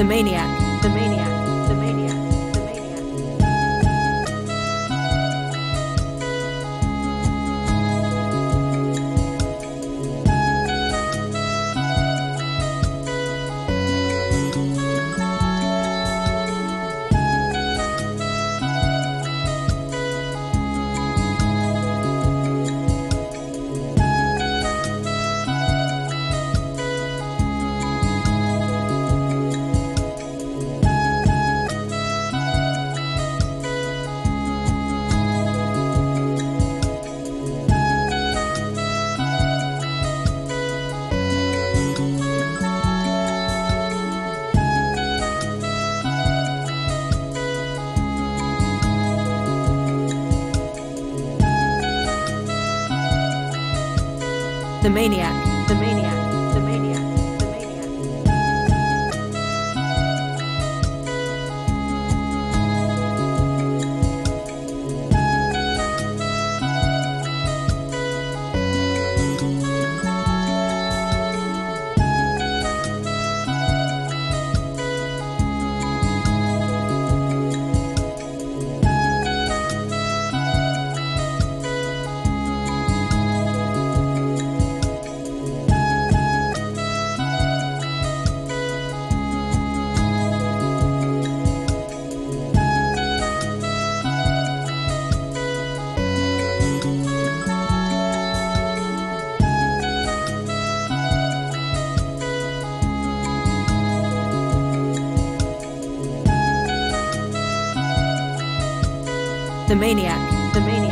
The maniac. The maniac. The maniac. The maniac. The maniac.